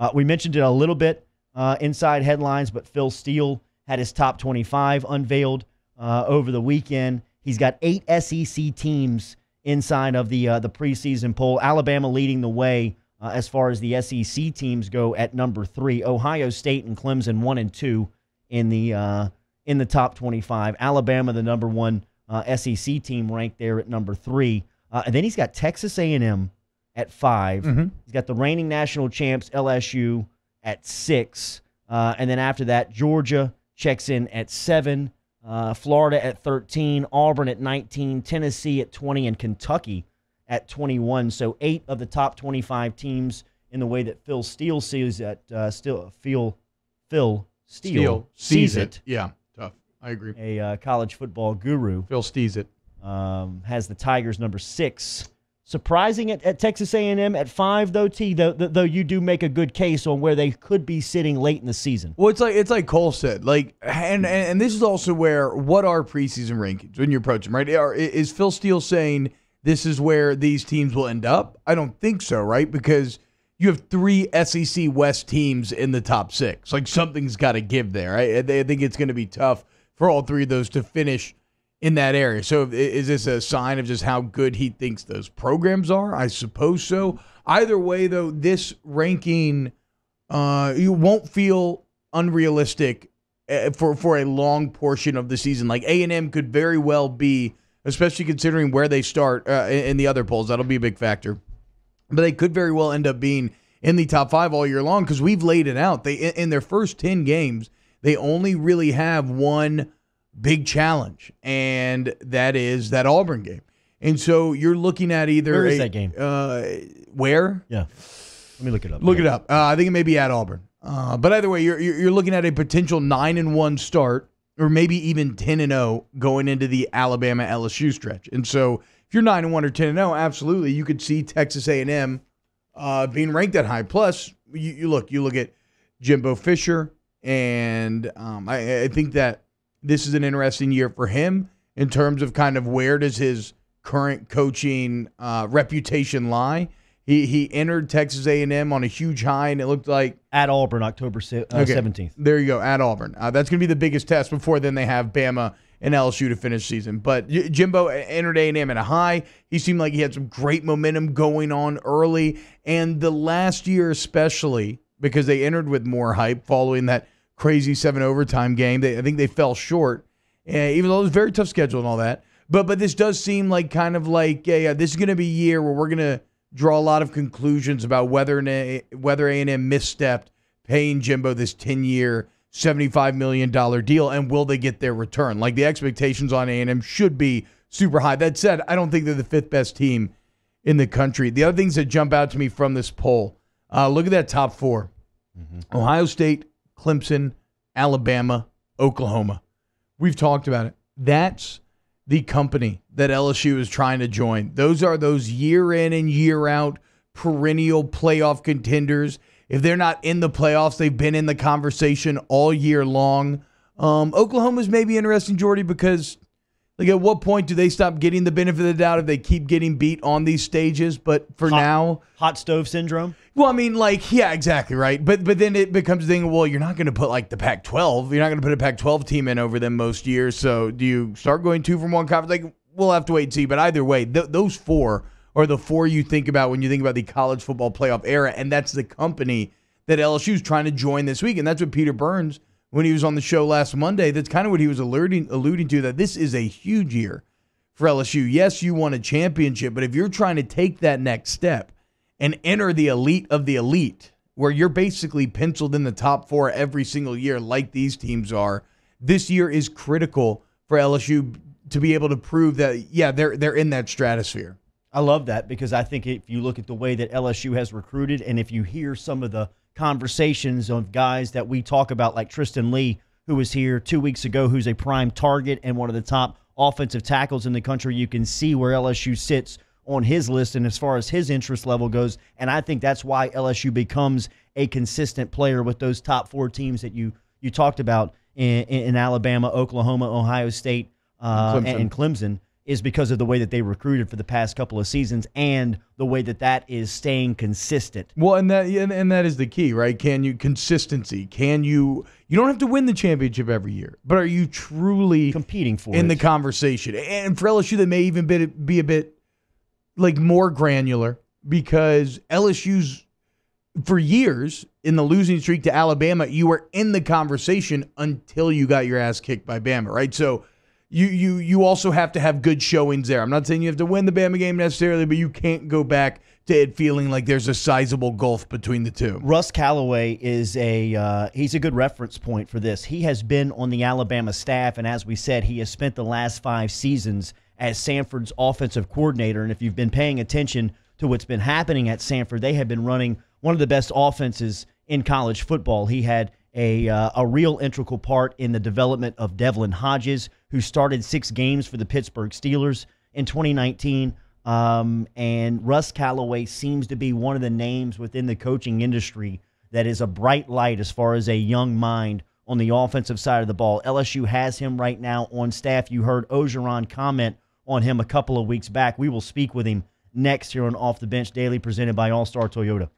Uh, we mentioned it a little bit uh, inside headlines, but Phil Steele had his top 25 unveiled uh, over the weekend. He's got eight SEC teams inside of the uh, the preseason poll. Alabama leading the way uh, as far as the SEC teams go at number three. Ohio State and Clemson one and two in the uh, in the top 25. Alabama, the number one SEC team, ranked there at number three. And then he's got Texas A&M at 5 Mm-hmm. He's got the reigning national champs LSU at six, uh, and then after that, Georgia checks in at seven. Uh, Florida at 13, Auburn at 19, Tennessee at 20, and Kentucky at 21. So eight of the top 25 teams in the way that Phil Steele sees it. Uh, still, Phil Phil Steele, Steele sees it. Yeah, tough. I agree. A uh, college football guru Phil Stees it. um, has the Tigers number six. Surprising at, at Texas A&M at five, though. T though, though you do make a good case on where they could be sitting late in the season. Well, it's like it's like Cole said, like, and and, and this is also where what are preseason rankings when you approach them, right? Are, is Phil Steele saying this is where these teams will end up? I don't think so, right? Because you have three SEC West teams in the top six. Like something's got to give there. I, I think it's going to be tough for all three of those to finish in that area. So is this a sign of just how good he thinks those programs are? I suppose so. Either way, though, this ranking uh, you won't feel unrealistic uh, for for a long portion of the season. Like A and M could very well be, especially considering where they start uh, in the other polls. That'll be a big factor. But they could very well end up being in the top five all year long because we've laid it out. They in their first ten games, they only really have one big challenge, and that is that Auburn game. And so you're looking at either Where is a- that game? Uh, where? Yeah, let me look it up. Look it up. Uh, I think it may be at Auburn. Uh, but either way, you're you're you're looking at a potential nine and one start, or maybe even ten and zero going into the Alabama LSU stretch. And so, if you're nine and one or ten and zero, absolutely, you could see Texas A and M uh, being ranked that high. Plus, you, you look you look at Jimbo Fisher, and um, I, I think that this is an interesting year for him in terms of kind of where does his current coaching uh, reputation lie. He he entered Texas A&M on a huge high, and it looked like At Auburn, October uh, Okay. 17th. There you go at Auburn. Uh, that's going to be the biggest test before then they have Bama and LSU to finish season. But Jimbo entered A&M at a high. He seemed like he had some great momentum going on early, and the last year especially because they entered with more hype following that crazy seven overtime game. They, I think they fell short, uh, even though it was a very tough schedule and all that. But but this does seem like kind of like yeah, yeah this is going to be a year where we're going to draw a lot of conclusions about whether an- whether A&M misstepped paying Jimbo this 10 year, $75 million deal, and will they get their return? Like the expectations on A&M should be super high. That said, I don't think they're the fifth best team in the country. The other things that jump out to me from this poll uh, look at that top 4 Ohio State, Clemson, Alabama, Oklahoma. We've talked about it. That's the company that LSU is trying to join. Those are those year in and year out perennial playoff contenders. If they're not in the playoffs, they've been in the conversation all year long. Um, Oklahoma's maybe interesting, Jordy, because like at what point do they stop getting the benefit of the doubt if they keep getting beat on these stages? But for Hot- now, Hot stove syndrome. well, I mean, like, yeah, exactly, right. But but then it becomes a thing. Well, you're not going to put like the Pac-12. You're not going to put a Pac-12 team in over them most years. So do you start going two from one conference? Like, we'll have to wait and see. But either way, th- those four are the four you think about when you think about the college football playoff era, and that's the company that LSU is trying to join this week, and that's what Peter Burns. When he was on the show last Monday, that's kind of what he was alluding alluding to. That this is a huge year for LSU. Yes, you won a championship, but if you're trying to take that next step, and enter the elite of the elite, where you're basically penciled in the top four every single year, like these teams are. This year is critical for LSU to be able to prove that, yeah, they're they're in that stratosphere. I love that because I think if you look at the way that LSU has recruited, and if you hear some of the conversations of guys that we talk about, like Tristan Leigh, who was here two weeks ago, who's a prime target and one of the top offensive tackles in the country, you can see where LSU sits on his list and as far as his interest level goes. And I think that's why LSU becomes a consistent player with those top four teams that you you talked about in, in Alabama, Oklahoma, Ohio State, uh, Clemson. and Clemson is because of the way that they recruited for the past couple of seasons and the way that that is staying consistent. Well, and that and, and that is the key, right? Can you consistency? Can you you don't have to win the championship every year, but are you truly competing for in it. the conversation? And for LSU, that may even be, be a bit like more granular because LSU's for years in the losing streak to Alabama, you were in the conversation until you got your ass kicked by Bama, right? So you you you also have to have good showings there. I'm not saying you have to win the Bama game necessarily, but you can't go back to it feeling like there's a sizable gulf between the two. Russ Callaway is a uh, he's a good reference point for this. He has been on the Alabama staff, and as we said, he has spent the last five seasons as Samford's offensive coordinator. And if you've been paying attention to what's been happening at Sanford, they have been running one of the best offenses in college football. He had a uh, a real integral part in the development of Devlin Hodges, who started six games for the Pittsburgh Steelers in 2019. Um, and Russ Callaway seems to be one of the names within the coaching industry that is a bright light as far as a young mind on the offensive side of the ball. LSU has him right now on staff. You heard Orgeron comment on him a couple of weeks back. We will speak with him next here on Off the Bench Daily, presented by All Star Toyota.